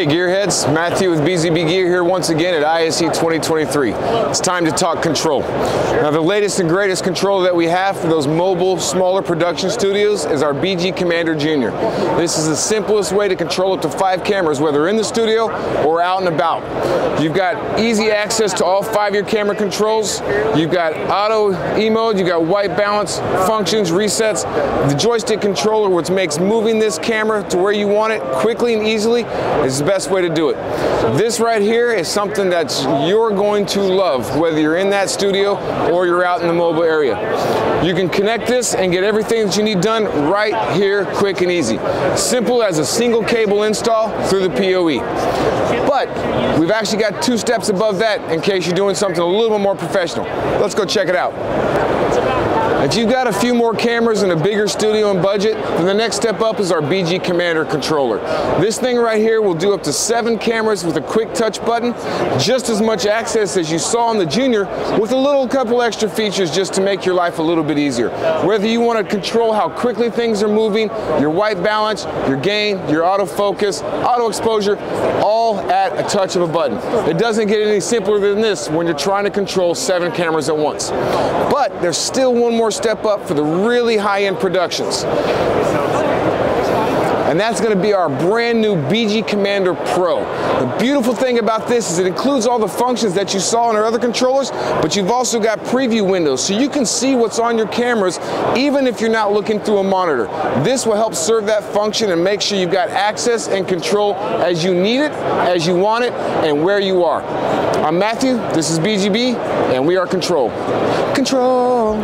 Hey Gearheads, Matthew with BZB Gear here once again at ISE 2023. It's time to talk control. Now the latest and greatest controller that we have for those mobile, smaller production studios is our BG Commander Junior. This is the simplest way to control up to five cameras, whether in the studio or out and about. You've got easy access to all five of your camera controls. You've got auto E mode, you've got white balance, functions, resets. The joystick controller, which makes moving this camera to where you want it quickly and easily, is best way to do it. This right here is something that you're going to love, whether you're in that studio or you're out in the mobile area. You can connect this and get everything that you need done right here, quick and easy. Simple as a single cable install through the PoE. But we've actually got two steps above that in case you're doing something a little bit more professional. Let's go check it out. If you've got a few more cameras and a bigger studio and budget, then the next step up is our BG Commander controller. This thing right here will do up to seven cameras with a quick touch button, just as much access as you saw on the Junior, with a little couple extra features just to make your life a little bit easier. Whether you want to control how quickly things are moving, your white balance, your gain, your autofocus, auto exposure, all at a touch of a button. It doesn't get any simpler than this when you're trying to control seven cameras at once. But there's still one more step up for the really high-end productions. And that's going to be our brand new BG Commander Pro. The beautiful thing about this is it includes all the functions that you saw in our other controllers, but you've also got preview windows so you can see what's on your cameras even if you're not looking through a monitor. This will help serve that function and make sure you've got access and control as you need it, as you want it, and where you are. I'm Matthew, this is BZB, and we are Control. Control.